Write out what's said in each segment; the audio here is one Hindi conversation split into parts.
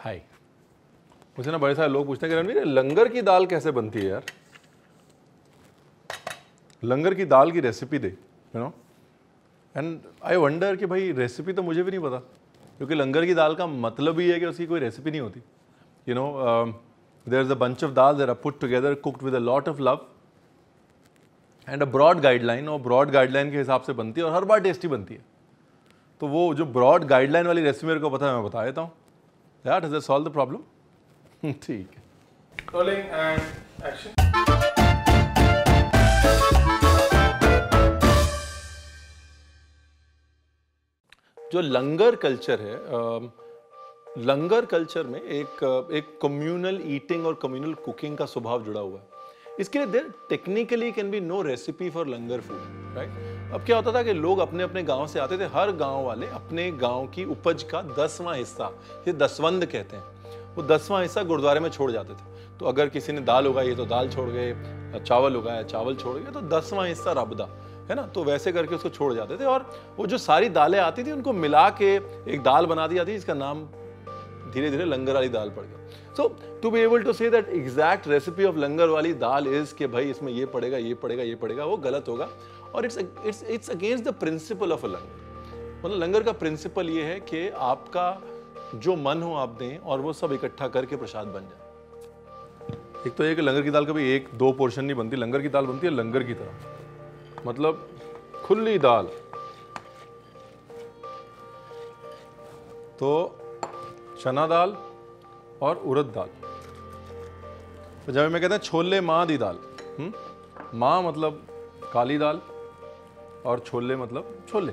हाय। मुझे ना बड़े सारे लोग पूछते हैं कि रणवीर लंगर की दाल कैसे बनती है यार? लंगर की दाल की recipe they you know and I wonder कि भाई रेसिपी तो मुझे भी नहीं पता, क्योंकि लंगर की दाल का मतलब ही है कि उसकी कोई रेसिपी नहीं होती। You know there is a bunch of dal there are put together cooked with a lot of love and a broad guideline और ब्रॉड गाइडलाइन के हिसाब से बनती है और हर बार टेस्टी बनती है। तो वो जो ब्रॉड गाइडलाइन वाली रेसिपी मेरे को पता है, मैं बता देता हूँ। यार that solve the problem? ठीक है Rolling and action. जो लंगर कल्चर है लंगर कल्चर में एक एक कम्युनल ईटिंग और कम्युनल कुकिंग का स्वभाव जुड़ा हुआ है इसके लिए there technically can be no recipe for langar food right अब क्या होता था कि लोग अपने अपने गाँव से आते थे, हर गाँव वाले अपने गाँव की उपज का दसवां हिस्सा ये दसवंद कहते हैं, वो दसवां हिस्सा गुरुद्वारे में छोड़ जाते थे। तो अगर किसी ने दाल उगाई तो दाल छोड़ गए, चावल उगाया, चावल छोड़ गए तो दसवां हिस्सा रबदा है ना? तो वैसे करके उसको छोड़ जाते थे और वो जो सारी दालें आती थी, उनको मिला के एक दाल बना दी जाती जिसका नाम धीरे धीरे लंगर वाली दाल पड़ गया। So to be able to say that exact recipe of langar वाली दाल इज़ कि भाई इसमें ये पड़ेगा ये पड़ेगा ये पड़ेगा, वो गलत होगा। और it's it's it's against the principle of a langar. मतलब लंगर का प्रिंसिपल ये है कि आपका जो मन हो आप दें और वो सब इकट्ठा करके प्रसाद बन जाए। एक तो ये कि लंगर की दाल कभी एक, दो पोर्शन नहीं बनती। लंगर की दाल बनती है लंगर की तरह। मतलब खुली दाल। तो चना दाल और उड़द दाल। पंजाबी में कहते हैं छोले, माँ दी दाल हम्म? माँ मतलब काली दाल और छोले मतलब छोले।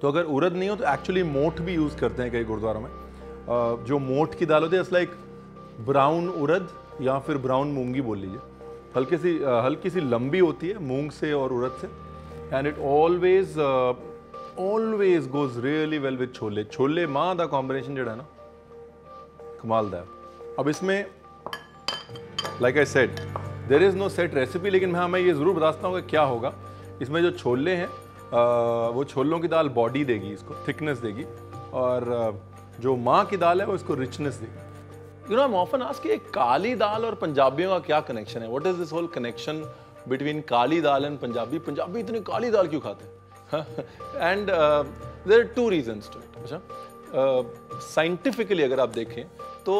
तो अगर उड़द नहीं हो तो एक्चुअली मोठ भी यूज़ करते हैं कई गुरुद्वारों में। जो मोठ की दाल होती है लाइक ब्राउन उड़द या फिर ब्राउन मूँगी बोल लीजिए। हल्की सी हल्की सी लंबी होती है मूंग से और उड़द से। And it always always goes really well with chole chole माँ ਦਾ कॉम्बिनेशन ਜਿਹੜਾ ਹੈ ਨਾ कमाल ਦਾ है अब इसमें like I said there is no set recipe लेकिन हाँ मैं ये ज़रूर बता सकता हूँ कि क्या होगा इसमें जो छोले हैं अ, वो छोलों की दाल बॉडी देगी इसको थिकनेस देगी और अ, जो माँ की दाल है वो इसको रिचनेस देगी you know I often ask कि काली दाल और पंजाबियों का क्या कनेक्शन है what is this whole connection between kali dal and Punjabi Punjabi इतनी काली दाल क्यों खाते हैं And there are two reasons to it अच्छा साइंटिफिकली अगर आप देखें तो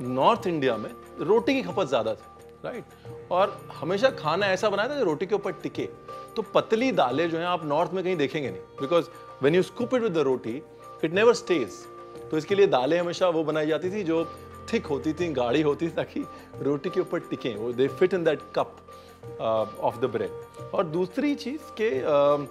नॉर्थ uh, इंडिया में रोटी की खपत ज़्यादा थी राइट right? और हमेशा खाना ऐसा बनाया था कि रोटी के ऊपर टिके। तो पतली दालें जो हैं आप नॉर्थ में कहीं देखेंगे नहीं because when you scoop it with the roti it never stays तो इसके लिए दालें हमेशा वो बनाई जाती थी जो थिक होती थी गाढ़ी होती थी ताकि रोटी के ऊपर टिकें। वो they fit in that cup of the bread और दूसरी चीज़ के uh,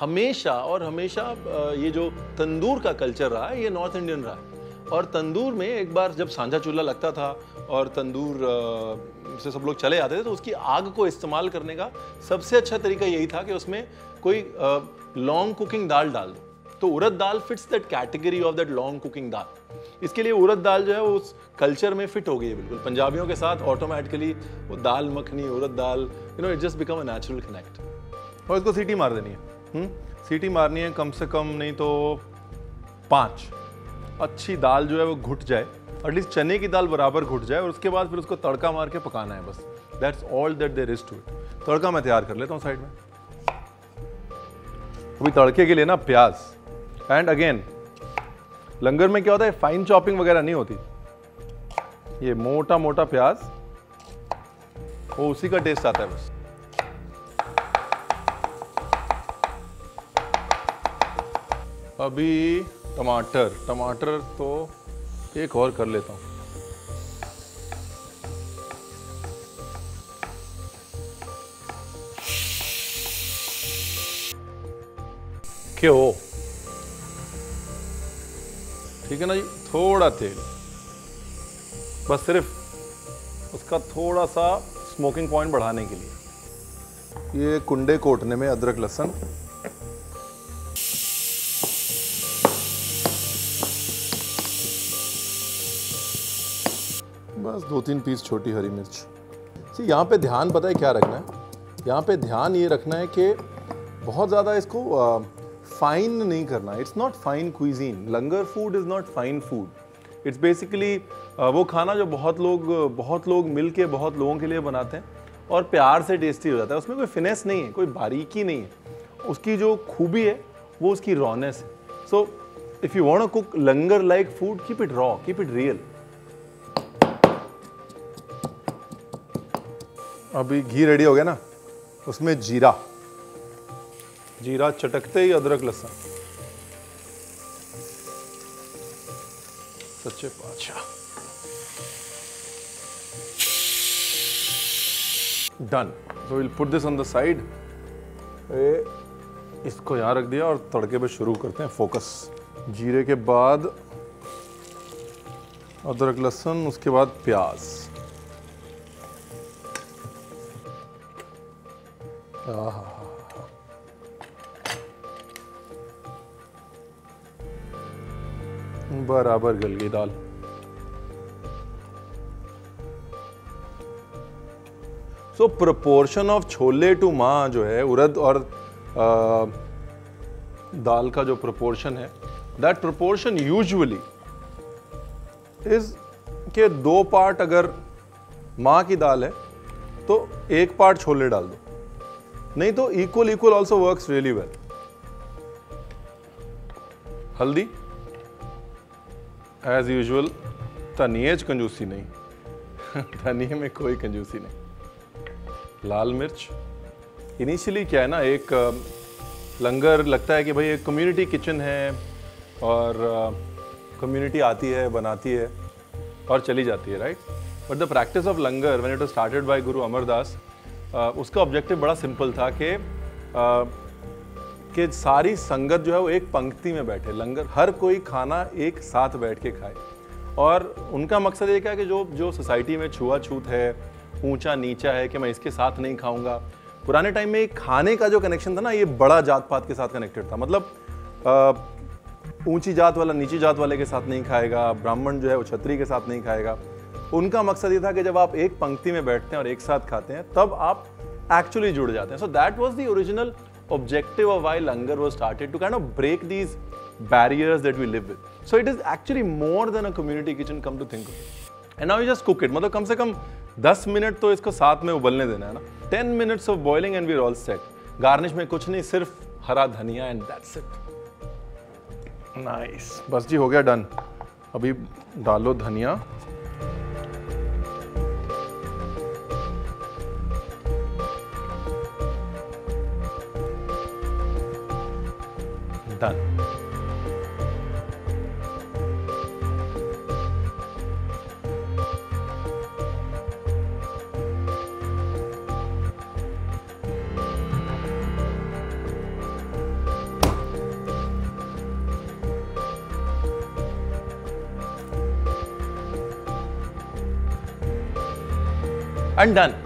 हमेशा और हमेशा अ, ये जो तंदूर का कल्चर रहा है ये नॉर्थ इंडियन रहा है। और तंदूर में एक बार जब सांझा चूल्हा लगता था और तंदूर अ, से सब लोग चले जाते थे तो उसकी आग को इस्तेमाल करने का सबसे अच्छा तरीका यही था कि उसमें कोई लॉन्ग कुकिंग दाल डाल दो। तो urad dal fits that category of that long cooking dal. इसके लिए उड़द दाल जो है वो उस कल्चर में फिट हो गई है बिल्कुल। पंजाबियों के साथ ऑटोमेटिकली वो dal makhani, urad dal you know it just become a natural connect और इसको सीटी मार देनी है। हम्म? सीटी मारनी है कम से कम नहीं तो पाँच। अच्छी दाल जो है वो घुट जाए। एटलीस्ट चने की दाल बराबर घुट जाए और उसके बाद फिर उसको तड़का मार के पकाना है बस। That's all that there is to it तड़का मैं तैयार कर लेता हूँ साइड में। अभी तड़के के लिए ना प्याज। एंड अगेन लंगर में क्या होता है? फाइन चॉपिंग वगैरह नहीं होती। ये मोटा मोटा प्याज, वो उसी का टेस्ट आता है बस। अभी टमाटर टमाटर तो एक और कर लेता हूँ। क्यों? ठीक है ना जी? थोड़ा तेल। बस सिर्फ़ उसका थोड़ा सा स्मोकिंग पॉइंट बढ़ाने के लिए। ये कुंडे कोटने में अदरक लहसन। बस दो तीन पीस छोटी हरी मिर्च। जी यहाँ पे ध्यान पता है क्या रखना है? यहाँ पे ध्यान ये रखना है कि बहुत ज़्यादा इसको फाइन नहीं करना it's not fine cuisine langar food is not fine food it's basically वो खाना जो बहुत लोग बहुत लोग मिल के बहुत लोगों के लिए बनाते हैं और प्यार से टेस्टी हो जाता है। उसमें कोई फिनेस नहीं है, कोई बारीकी नहीं है। उसकी जो खूबी है, वो उसकी रॉनेस है। So if you want cook langar like food keep it raw keep it real अभी घी रेडी हो गया ना, उसमें जीरा। जीरा चटकते ही अदरक लहसुन। सच्चे पातशाह done so will put this on the side इसको यहाँ रख दिया और तड़के पे शुरू करते हैं फोकस जीरे के बाद अदरक लहसुन, उसके बाद प्याज। आहा। बराबर गल गई दाल। So proportion of chole to maa जो है उरद और आ, दाल का जो प्रोपोर्शन है दैट प्रोपोर्शन यूजुअली इज़ के दो पार्ट अगर माँ की दाल है तो एक पार्ट छोले डाल दो। नहीं तो equal equal also works really well हल्दी? एज यूजल धनिए कंजूसी नहीं। धनिए में कोई कंजूसी नहीं। लाल मिर्च। इनिशियली क्या है ना, एक लंगर लगता है कि भाई एक कम्युनिटी किचन है और कम्युनिटी आती है, बनाती है और चली जाती है right but the practice of langar when it was started by Guru Amardas उसका ऑब्जेक्टिव बड़ा सिंपल था कि कि सारी संगत जो है वो एक पंक्ति में बैठे, लंगर, हर कोई खाना एक साथ बैठ के खाए। और उनका मकसद ये क्या कि जो जो सोसाइटी में छुआछूत है, ऊँचा नीचा है कि मैं इसके साथ नहीं खाऊँगा। पुराने टाइम में खाने का जो कनेक्शन था ना, ये बड़ा जात पात के साथ कनेक्टेड था। मतलब ऊँची जात वाला, नीची जात वाले के साथ नहीं खाएगा, ब्राह्मण जो है वो छत्री के साथ नहीं खाएगा। उनका मकसद ये था कि जब आप एक पंक्ति में बैठते हैं और एक साथ खाते हैं, तब आप एक्चुअली जुड़ जाते हैं। So that was the original objective of why Langar was started to kind of break these barriers that we live with. So it is actually more than a community kitchen come to think of it. And now you just cook it. मतलब कम से कम 10 मिनट तो इसको साथ में उबलने देना है ना 10 minutes of boiling and we are all set garnish में कुछ नहीं सिर्फ़ हरा धनिया एंड दैट्स इट नाइस बस जी हो गया डन अभी डालो धनिया Done. and done.